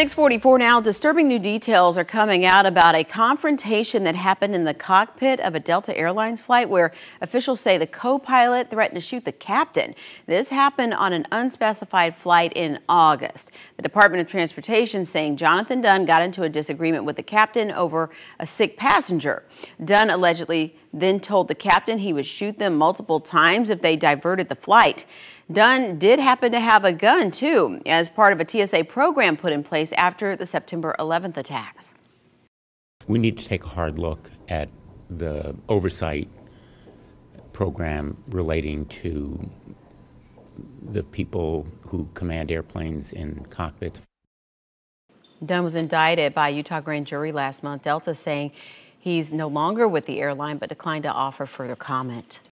644 now, disturbing new details are coming out about a confrontation that happened in the cockpit of a Delta Airlines flight where officials say the co-pilot threatened to shoot the captain. This happened on an unspecified flight in August. The Department of Transportation saying Jonathan Dunn got into a disagreement with the captain over a sick passenger. Dunn allegedly then told the captain he would shoot them multiple times if they diverted the flight. Dunn did happen to have a gun, too, as part of a TSA program put in place after the September 11th attacks. We need to take a hard look at the oversight program relating to the people who command airplanes in cockpits. Dunn was indicted by a Utah grand jury last month. Delta saying he's no longer with the airline but declined to offer further comment.